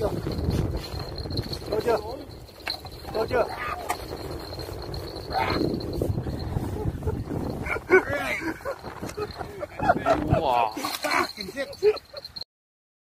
高兴高兴啊哇